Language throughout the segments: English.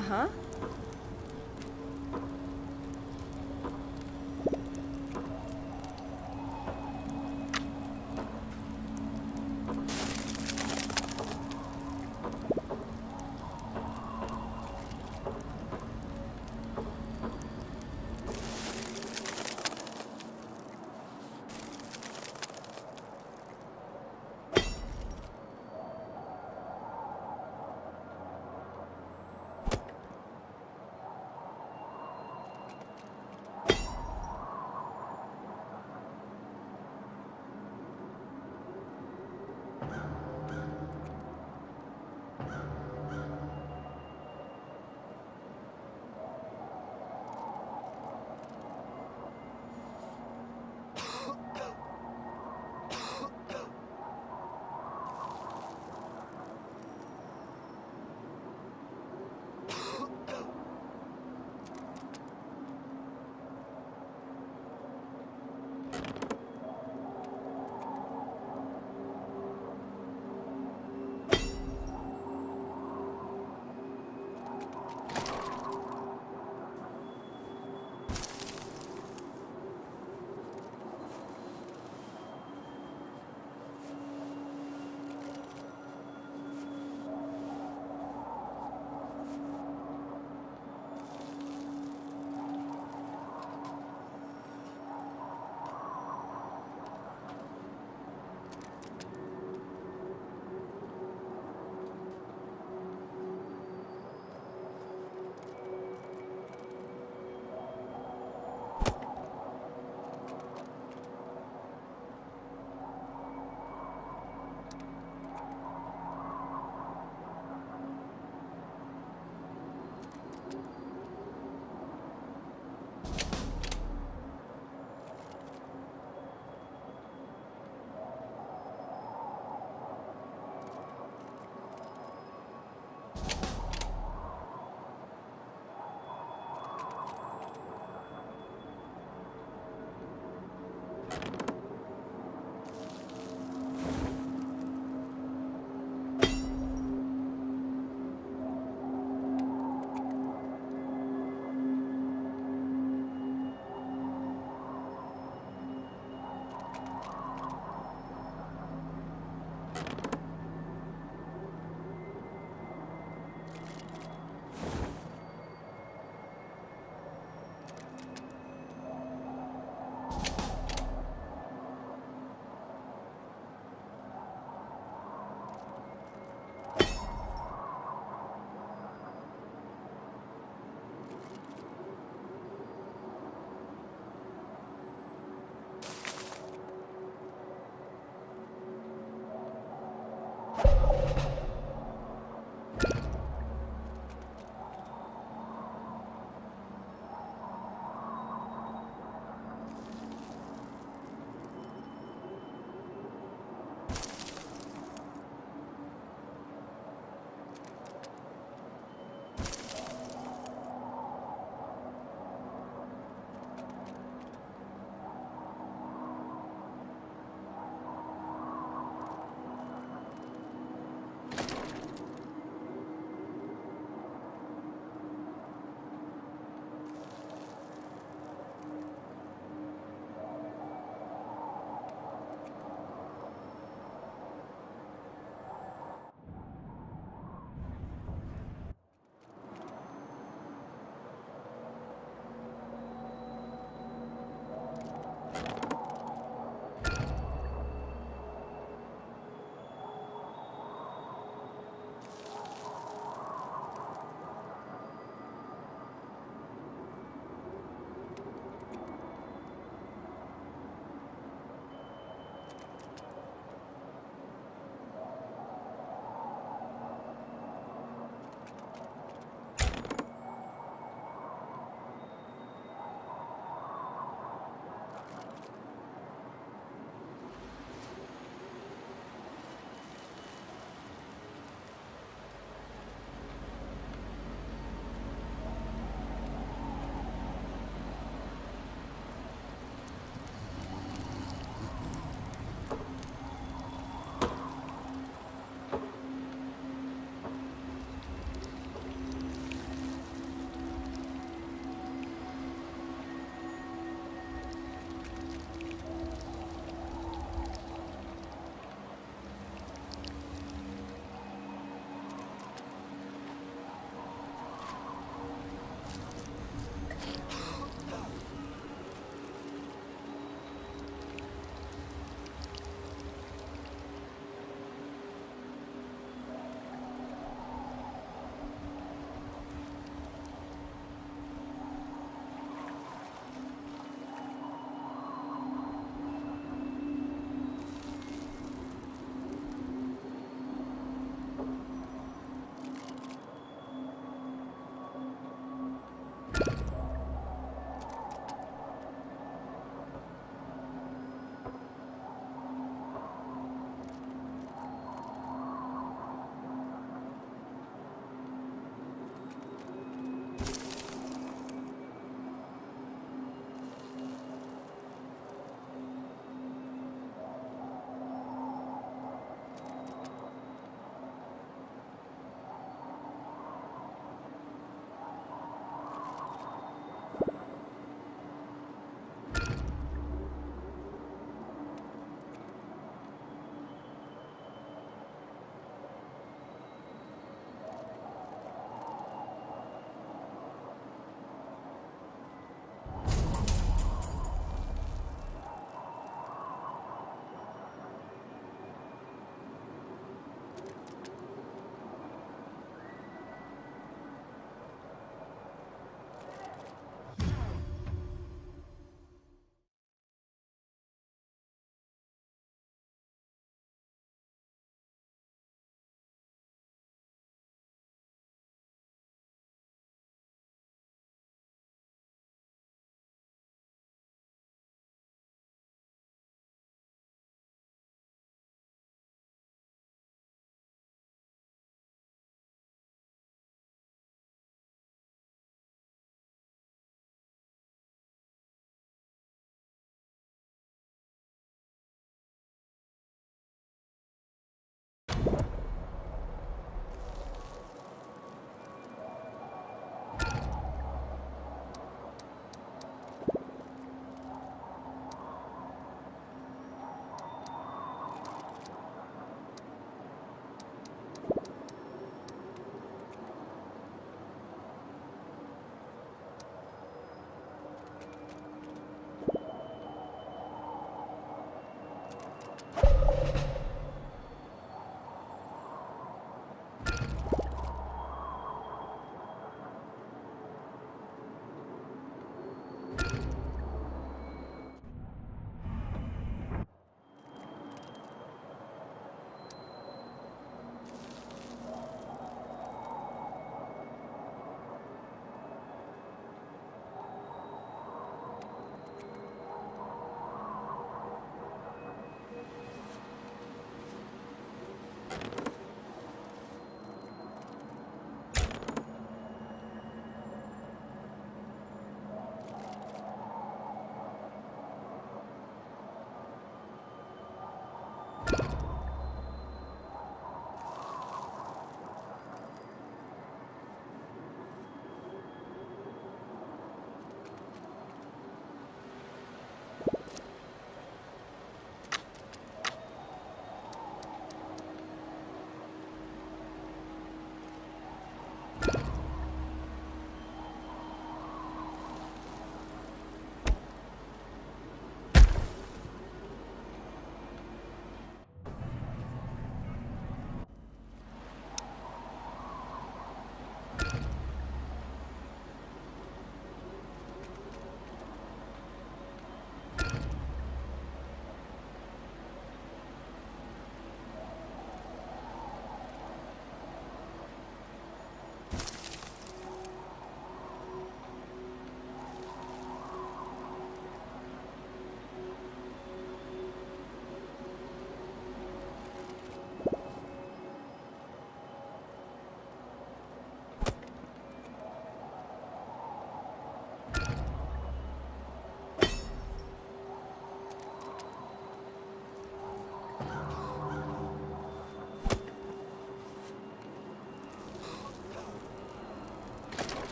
Aha.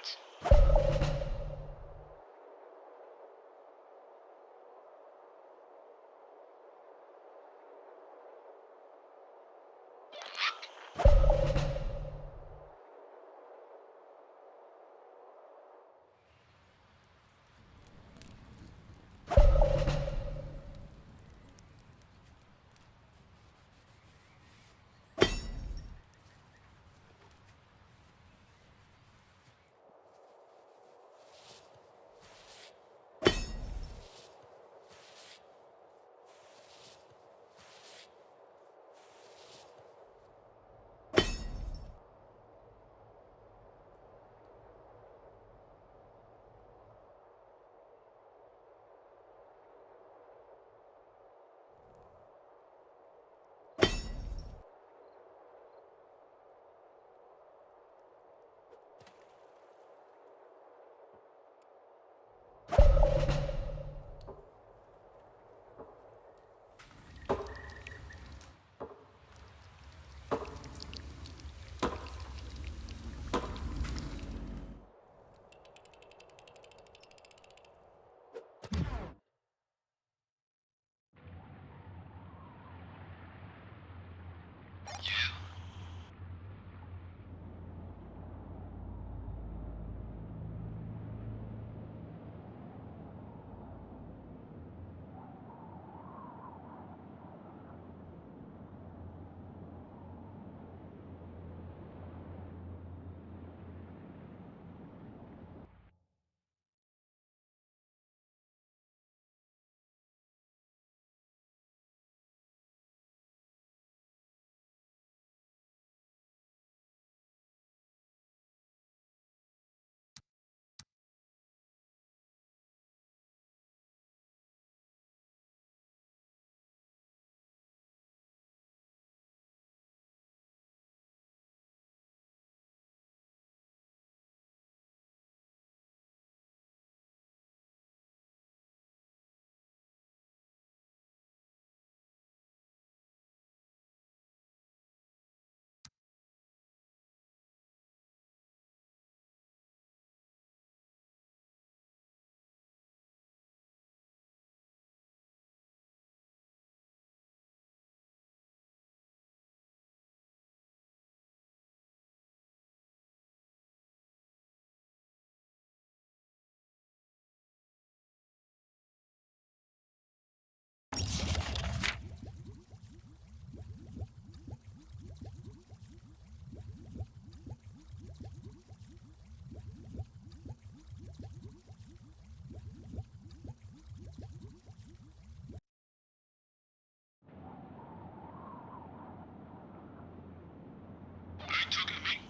Response. talking to me?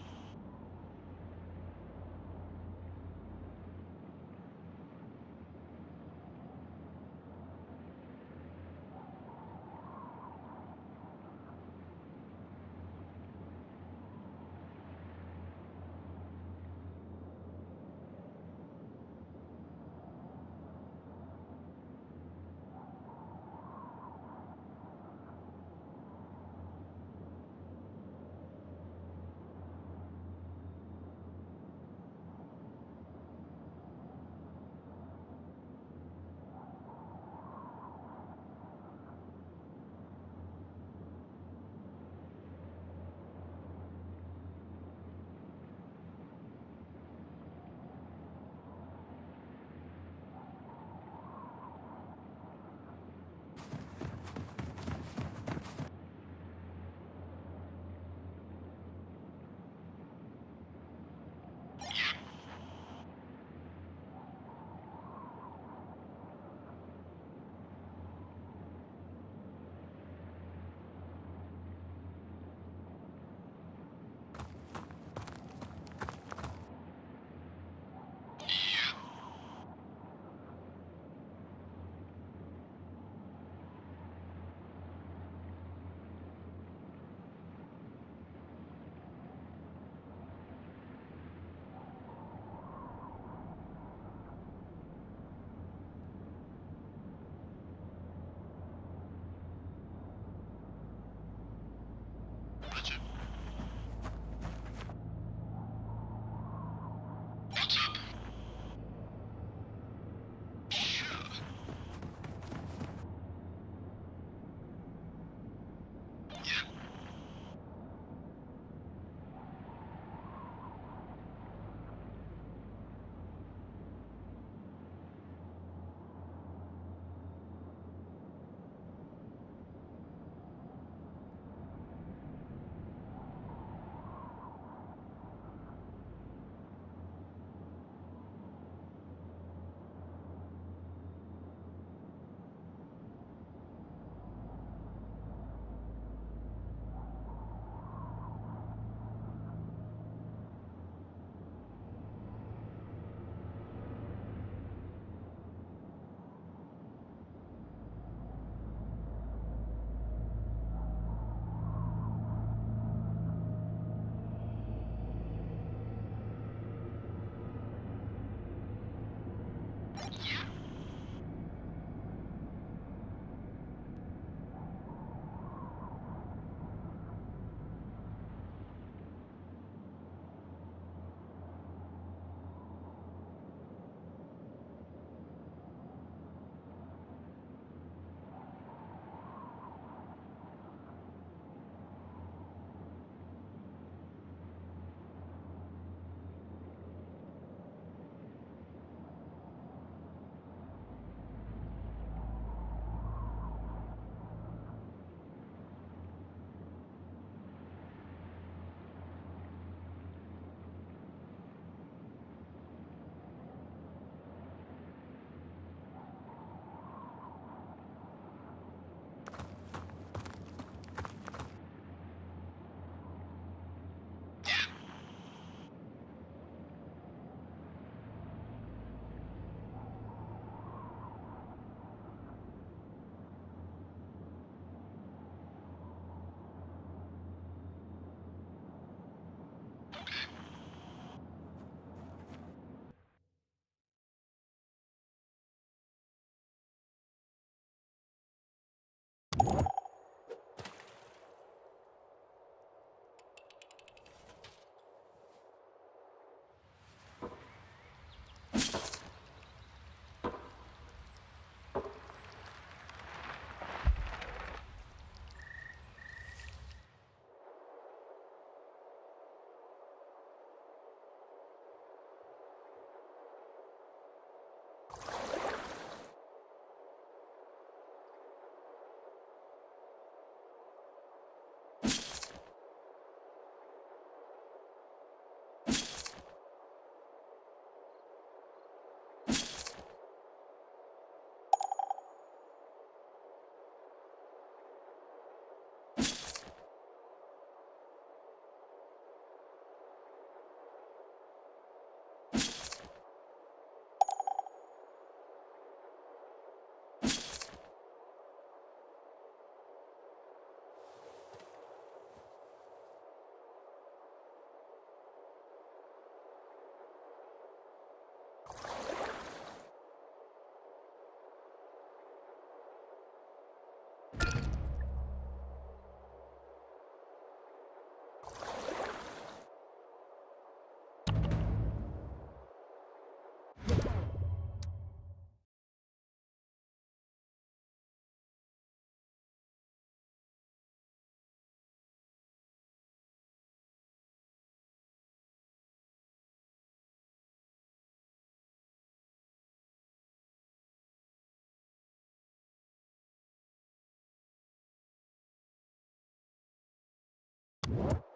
What?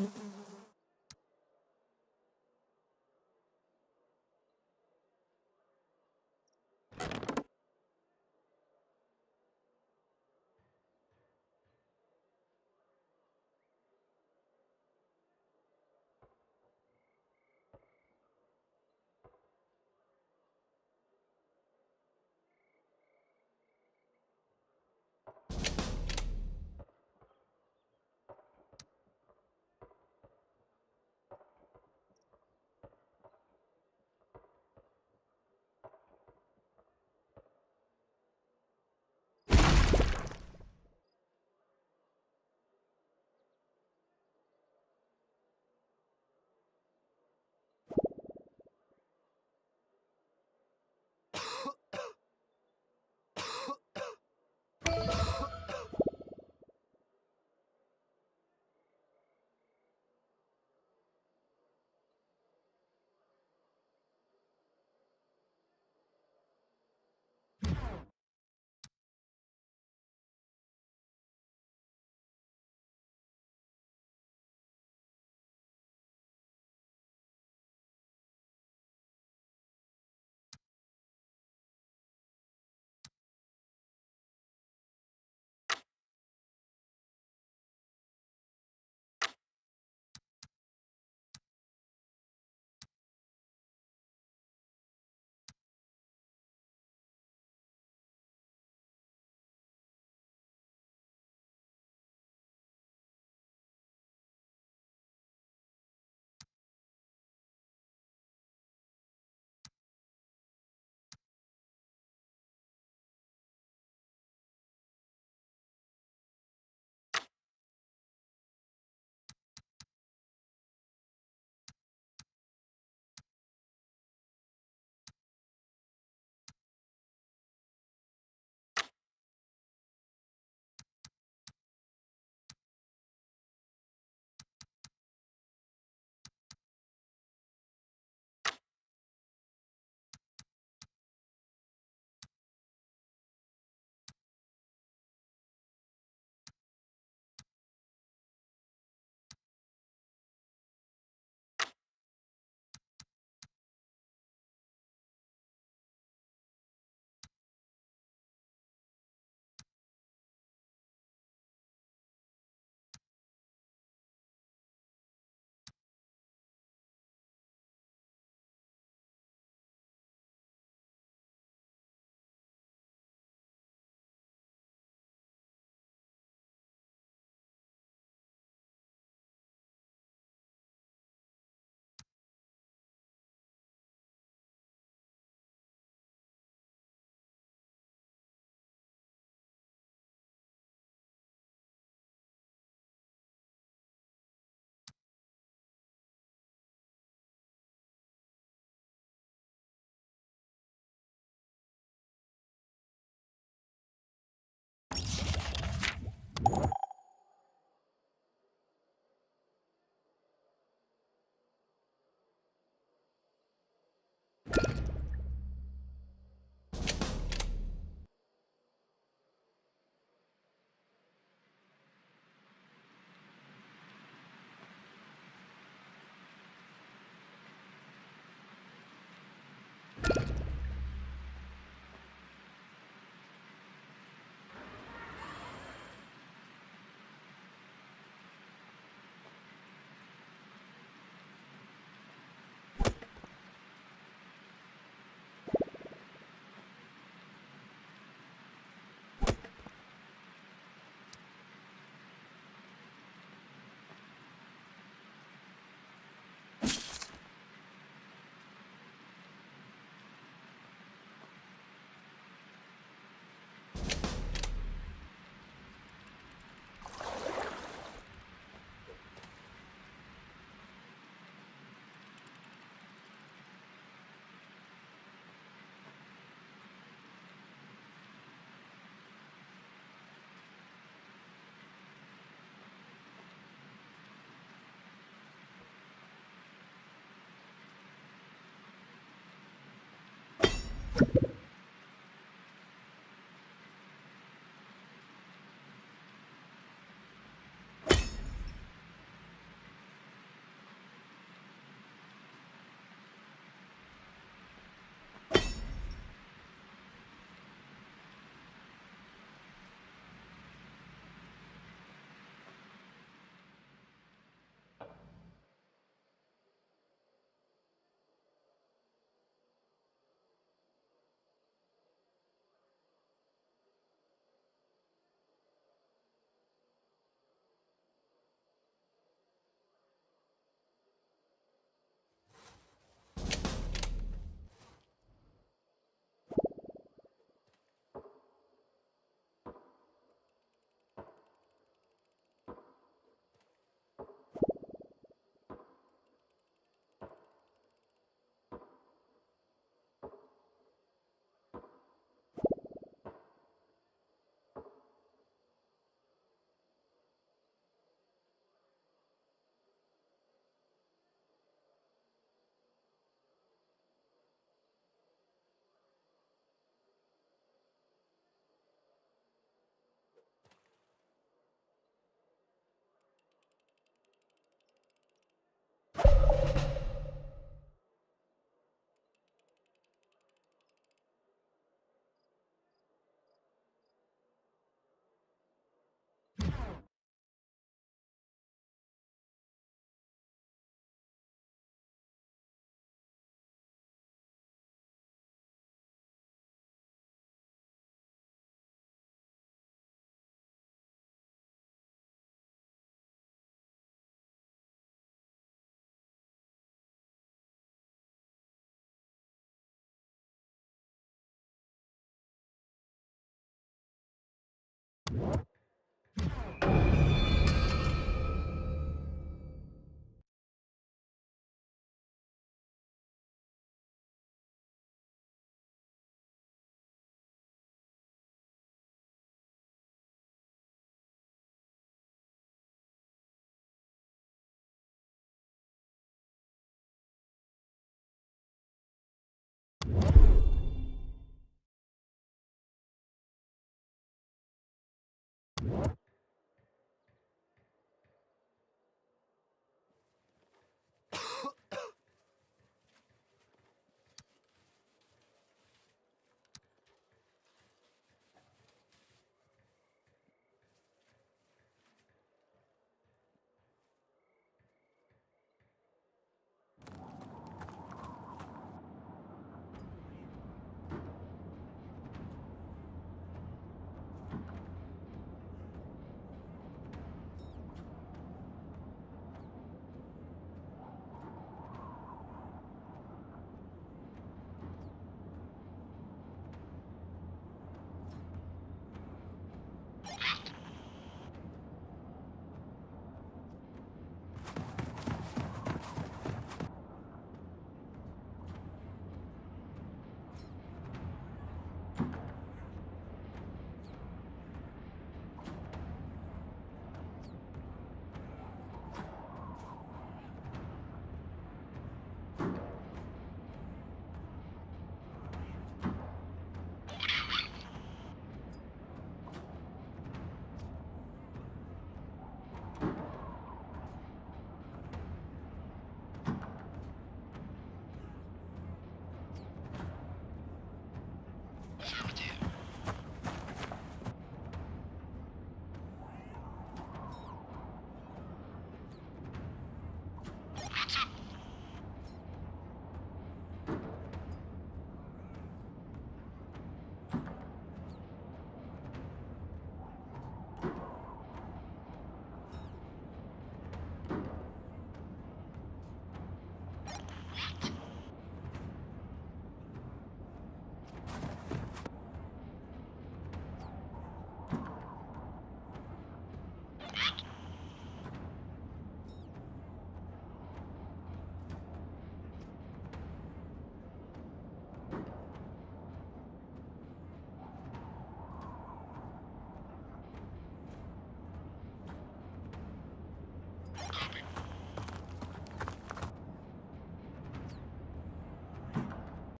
Mm-hmm. you